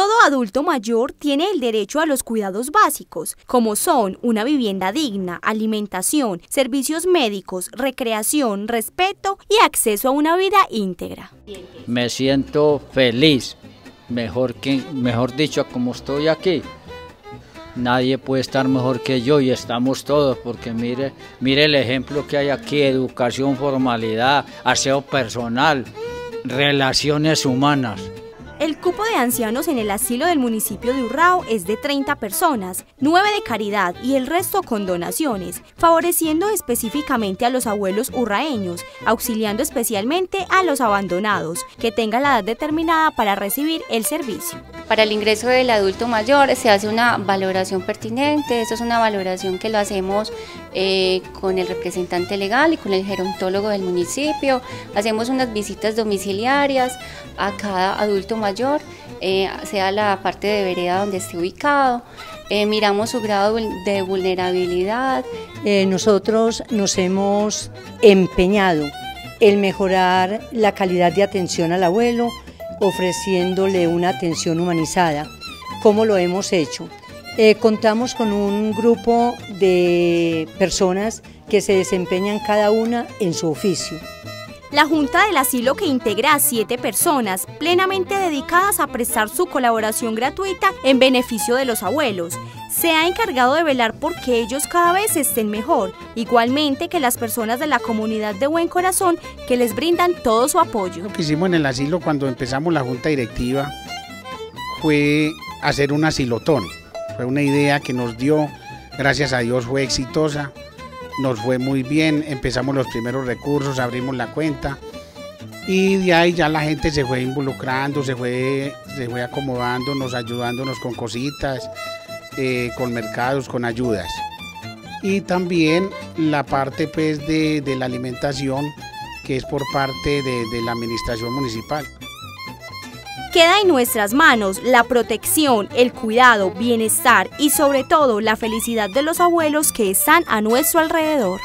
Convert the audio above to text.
Todo adulto mayor tiene el derecho a los cuidados básicos, como son una vivienda digna, alimentación, servicios médicos, recreación, respeto y acceso a una vida íntegra. Me siento feliz, mejor, que, mejor dicho, como estoy aquí. Nadie puede estar mejor que yo y estamos todos, porque mire, mire el ejemplo que hay aquí, educación, formalidad, aseo personal, relaciones humanas. El cupo de ancianos en el asilo del municipio de Urrao es de 30 personas, 9 de caridad y el resto con donaciones, favoreciendo específicamente a los abuelos urraeños, auxiliando especialmente a los abandonados, que tengan la edad determinada para recibir el servicio. Para el ingreso del adulto mayor se hace una valoración pertinente, eso es una valoración que lo hacemos eh, con el representante legal y con el gerontólogo del municipio, hacemos unas visitas domiciliarias a cada adulto mayor mayor, eh, sea la parte de vereda donde esté ubicado. Eh, miramos su grado de vulnerabilidad. Eh, nosotros nos hemos empeñado en mejorar la calidad de atención al abuelo, ofreciéndole una atención humanizada. ¿Cómo lo hemos hecho? contamos con un grupo de personas que se desempeñan cada una en su oficio la Junta del Asilo que integra a siete personas plenamente dedicadas a prestar su colaboración gratuita en beneficio de los abuelos. Se ha encargado de velar por que ellos cada vez estén mejor, igualmente que las personas de la comunidad de buen corazón que les brindan todo su apoyo. Lo que hicimos en el asilo cuando empezamos la junta directiva fue hacer un asilotón. Fue una idea que nos dio, gracias a Dios fue exitosa nos fue muy bien, empezamos los primeros recursos, abrimos la cuenta y de ahí ya la gente se fue involucrando, se fue, se fue acomodándonos, ayudándonos con cositas, eh, con mercados, con ayudas. Y también la parte pues, de, la alimentación que es por parte de la administración municipal. Queda en nuestras manos la protección, el cuidado, bienestar y sobre todo la felicidad de los abuelos que están a nuestro alrededor.